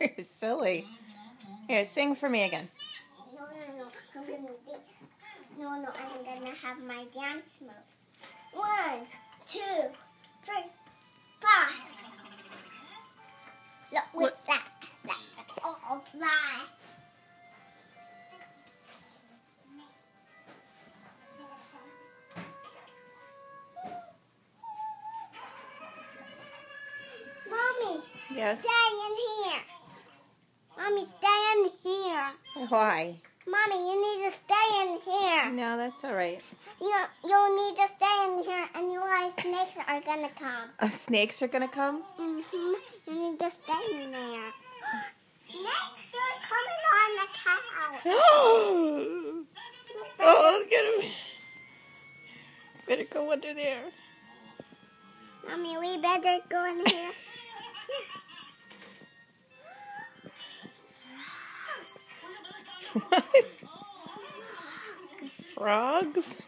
You're silly. Here, sing for me again. No, no, no. No, no. I'm gonna have my dance moves. One, two, three, five. Look with What? That. Oh, fly. Yes. stay in here. Mommy, stay in here. Why? Mommy, you need to stay in here. No, that's all right. You you'll need to stay in here, and you guys snakes are gonna come. Uh, snakes are gonna come. Mhm. You need to stay in there. snakes are coming on the couch. oh, look get him. Better go under there. Mommy, we better go in here. Frogs?